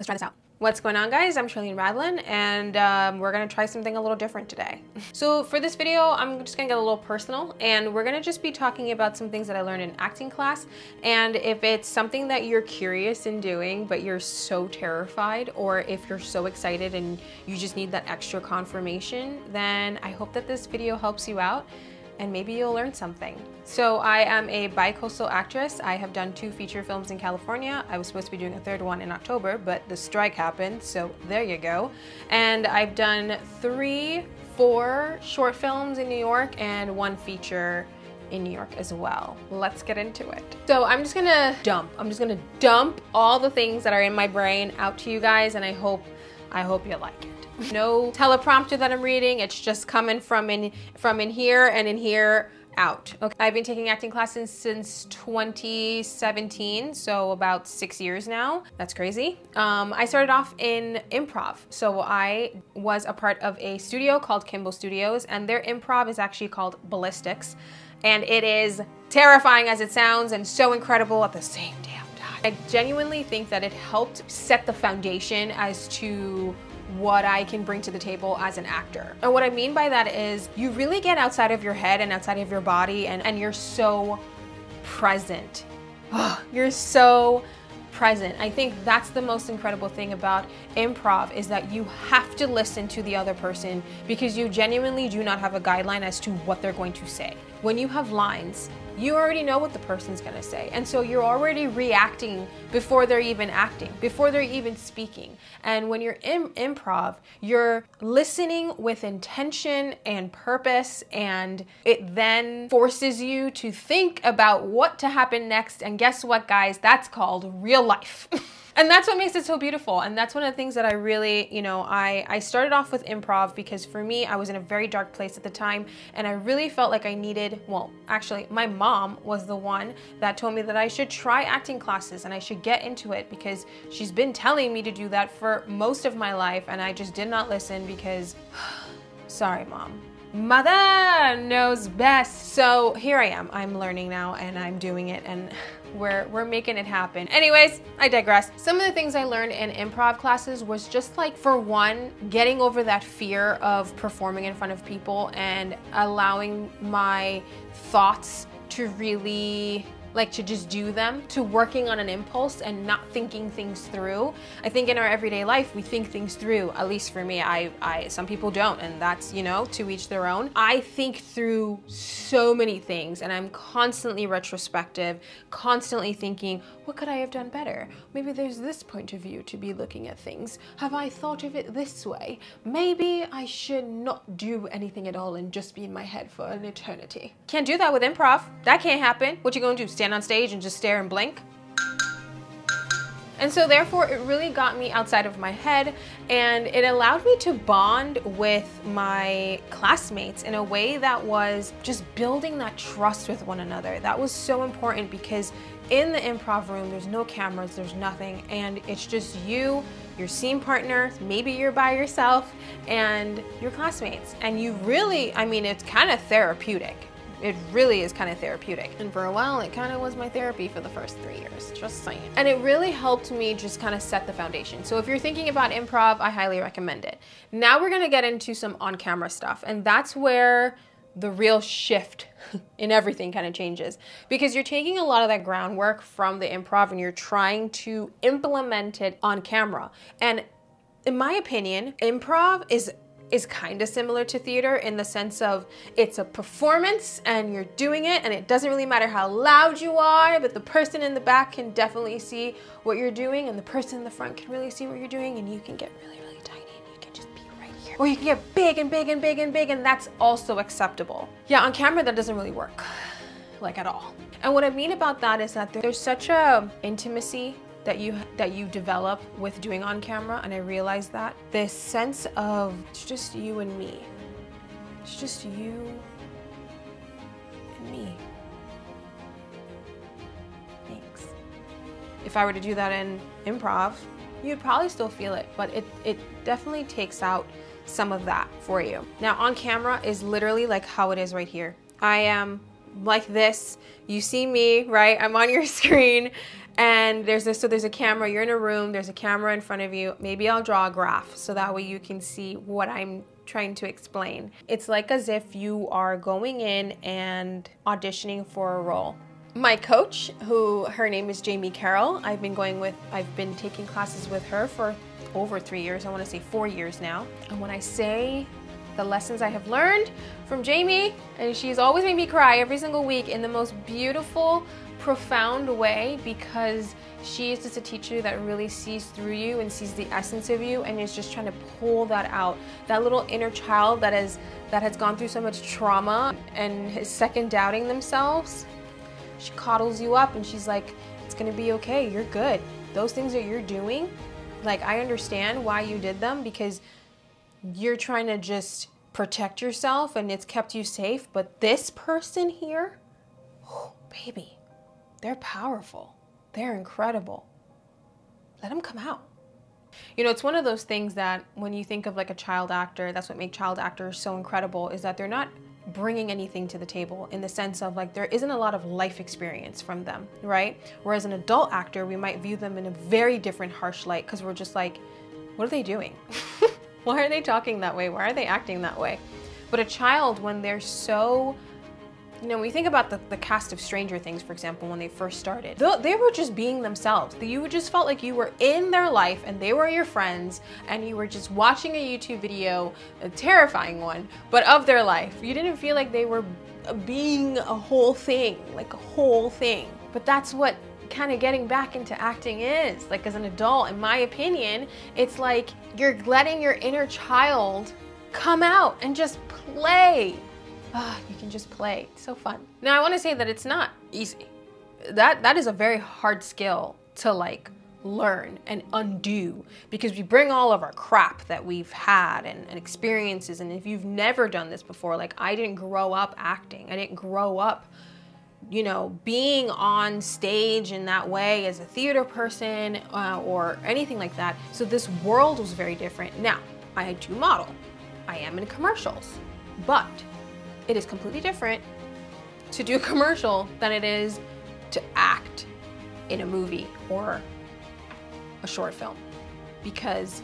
Let's try this out. What's going on guys? I'm Sharlene Radlein and um, we're gonna try something a little different today. so for this video, I'm just gonna get a little personal and we're gonna just be talking about some things that I learned in acting class. And if it's something that you're curious in doing, but you're so terrified, or if you're so excited and you just need that extra confirmation, then I hope that this video helps you out and maybe you'll learn something. So I am a bi-coastal actress. I have done two feature films in California. I was supposed to be doing a third one in October, but the strike happened, so there you go. And I've done three, four short films in New York and one feature in New York as well. Let's get into it. So I'm just gonna dump. I'm just gonna dump all the things that are in my brain out to you guys and I hope, I hope you like it. No teleprompter that I'm reading. It's just coming from in, from in here and in here out. Okay. I've been taking acting classes since 2017, so about six years now. That's crazy. Um, I started off in improv. So I was a part of a studio called Kimbo Studios, and their improv is actually called Ballistics. And it is terrifying as it sounds and so incredible at the same damn time. I genuinely think that it helped set the foundation as to what I can bring to the table as an actor. And what I mean by that is you really get outside of your head and outside of your body and, and you're so present. you're so present. I think that's the most incredible thing about improv is that you have to listen to the other person because you genuinely do not have a guideline as to what they're going to say. When you have lines, you already know what the person's gonna say. And so you're already reacting before they're even acting, before they're even speaking. And when you're in improv, you're listening with intention and purpose, and it then forces you to think about what to happen next. And guess what, guys? That's called real life. and that's what makes it so beautiful. And that's one of the things that i really you know i i started off with improv because for me i was in a very dark place at the time. And i really felt like i needed well actually my mom was the one that told me that i should try acting classes and i should get into it because she's been telling me to do that for most of my life. And i just did not listen because sorry mom mother knows best so here i am i'm learning now and i'm doing it and we're, we're making it happen. Anyways, I digress. Some of the things I learned in improv classes was just like, for one, getting over that fear of performing in front of people and allowing my thoughts to really like to just do them, to working on an impulse and not thinking things through. I think in our everyday life, we think things through. At least for me, I, I some people don't, and that's, you know, to each their own. I think through so many things, and I'm constantly retrospective, constantly thinking, what could I have done better? Maybe there's this point of view to be looking at things. Have I thought of it this way? Maybe I should not do anything at all and just be in my head for an eternity. Can't do that with improv. That can't happen. What you gonna do? Stand on stage and just stare and blink. And so therefore it really got me outside of my head and it allowed me to bond with my classmates in a way that was just building that trust with one another. That was so important because in the improv room, there's no cameras, there's nothing, and it's just you, your scene partner, maybe you're by yourself, and your classmates. And you really, I mean, it's kind of therapeutic. It really is kind of therapeutic. And for a while, it kind of was my therapy for the first three years, just saying. And it really helped me just kind of set the foundation. So if you're thinking about improv, I highly recommend it. Now we're gonna get into some on-camera stuff. And that's where the real shift in everything kind of changes because you're taking a lot of that groundwork from the improv and you're trying to implement it on camera. And in my opinion, improv is is kind of similar to theater in the sense of it's a performance and you're doing it and it doesn't really matter how loud you are, but the person in the back can definitely see what you're doing and the person in the front can really see what you're doing and you can get really, really tiny and you can just be right here. Or you can get big and big and big and big and that's also acceptable. Yeah, on camera that doesn't really work, like at all. And what I mean about that is that there's such a intimacy that you that you develop with doing on camera and I realized that. This sense of it's just you and me. It's just you and me. Thanks. If I were to do that in improv you'd probably still feel it but it it definitely takes out some of that for you. Now on camera is literally like how it is right here. I am like this. You see me, right? I'm on your screen And there's this, so there's a camera, you're in a room, there's a camera in front of you. Maybe I'll draw a graph so that way you can see what I'm trying to explain. It's like as if you are going in and auditioning for a role. My coach, who her name is Jamie Carroll, I've been going with, I've been taking classes with her for over three years. I want to say four years now. And when I say the lessons I have learned from Jamie, and she's always made me cry every single week in the most beautiful, profound way because she is just a teacher that really sees through you and sees the essence of you and is just trying to pull that out. That little inner child that is that has gone through so much trauma and is second doubting themselves. She coddles you up and she's like, it's gonna be okay, you're good. Those things that you're doing, like I understand why you did them because you're trying to just protect yourself and it's kept you safe. But this person here, oh, baby, they're powerful. They're incredible. Let them come out. You know, it's one of those things that when you think of like a child actor, that's what makes child actors so incredible is that they're not bringing anything to the table in the sense of like there isn't a lot of life experience from them, right? Whereas an adult actor, we might view them in a very different harsh light because we're just like, what are they doing? Why are they talking that way? Why are they acting that way? But a child, when they're so you know, when you think about the, the cast of Stranger Things, for example, when they first started, they were just being themselves. You just felt like you were in their life and they were your friends and you were just watching a YouTube video, a terrifying one, but of their life. You didn't feel like they were being a whole thing, like a whole thing. But that's what kind of getting back into acting is. Like as an adult, in my opinion, it's like you're letting your inner child come out and just play. Ah, you can just play. It's so fun. Now I want to say that it's not easy. That that is a very hard skill to like learn and undo because we bring all of our crap that we've had and, and, experiences and if you've never done this before like i didn't grow up acting i didn't grow up you know, being on stage in that way as a theater person uh, or anything like that. So this world was very different. Now, I do model. I am in commercials, but it is completely different to do a commercial than it is to act in a movie or a short film. Because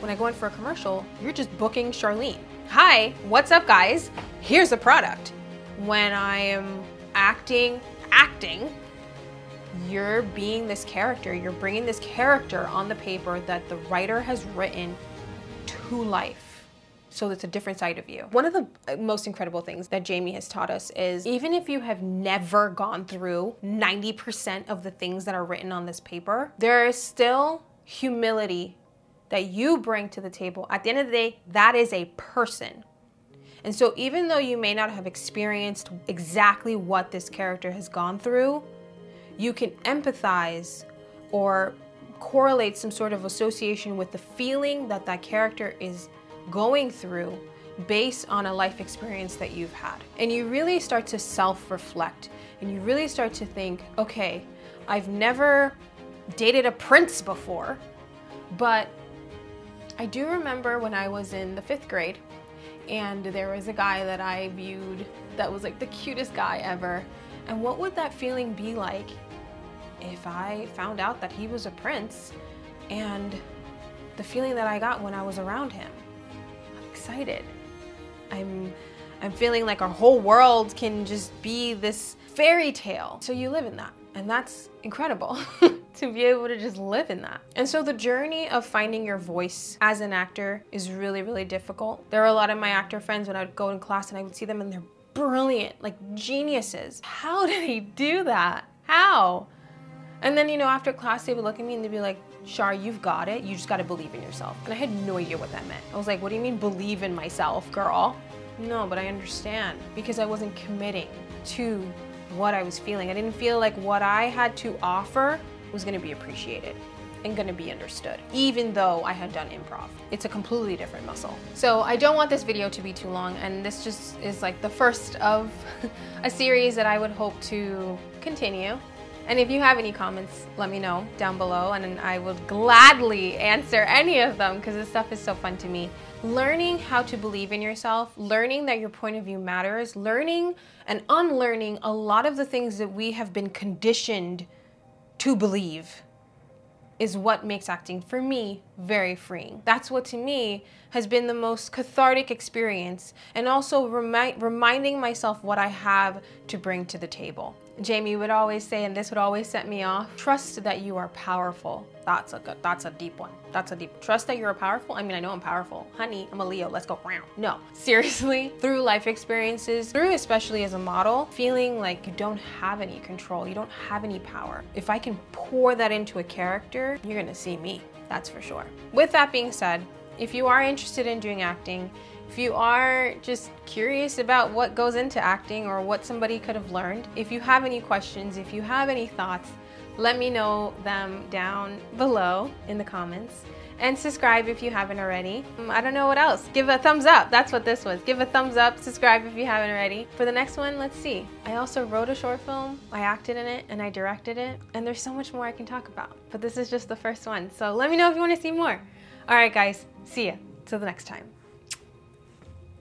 when I go in for a commercial, you're just booking Sharlene. Hi, what's up guys? Here's a product. When I am acting, acting, you're being this character. You're bringing this character on the paper that the writer has written to life. So it's a different side of you. One of the uh, most incredible things that Jamie has taught us is even if you have never gone through 90% of the things that are written on this paper, there is still humility that you bring to the table. At the end of the day, that is a person. And so even though you may not have experienced exactly what this character has gone through, you can empathize or correlate some sort of association with the feeling that that character is going through based on a life experience that you've had. And you really start to self-reflect and you really start to think, okay, I've never dated a prince before, but I do remember when I was in the fifth grade and there was a guy that I viewed that was like the cutest guy ever. And what would that feeling be like if I found out that he was a prince and the feeling that I got when I was around him? I'm excited. I'm I'm feeling like our whole world can just be this fairy tale. So you live in that. And that's incredible to be able to just live in that. And so the journey of finding your voice as an actor is really, really difficult. There are a lot of my actor friends when I would go in class and I would see them and they're brilliant, like geniuses. How do they do that? How? And then, you know, after class, they would look at me and they'd be like, Shar, you've got it. You just got to believe in yourself. And I had no idea what that meant. I was like, what do you mean believe in myself, girl? No, but I understand because I wasn't committing to what I was feeling. I didn't feel like what I had to offer was gonna be appreciated and gonna be understood, even though I had done improv. It's a completely different muscle. So I don't want this video to be too long, and this just is like the first of a series that I would hope to continue. And if you have any comments, let me know down below, and I would gladly answer any of them because this stuff is so fun to me. Learning how to believe in yourself, learning that your point of view matters, learning and unlearning a lot of the things that we have been conditioned to believe is what makes acting for me very freeing. That's what to me has been the most cathartic experience and also remi- reminding myself what I have to bring to the table. Jamie would always say, and this would always set me off, trust that you are powerful. That's a good, that's a deep one. That's a deep, trust that you're powerful. I mean, I know I'm powerful. Honey, I'm a Leo, let's go. No, seriously, through life experiences, through especially as a model, feeling like you don't have any control, you don't have any power. If I can pour that into a character, you're gonna see me, that's for sure. With that being said, if you are interested in doing acting, if you are just curious about what goes into acting or what somebody could have learned, if you have any questions, if you have any thoughts, let me know them down below in the comments. And subscribe if you haven't already. Um, I don't know what else. Give a thumbs up. That's what this was. Give a thumbs up, subscribe if you haven't already. For the next one, let's see. I also wrote a short film. I acted in it and I directed it. And there's so much more I can talk about. But this is just the first one. So let me know if you want to see more. All right, guys. See ya. Till the next time.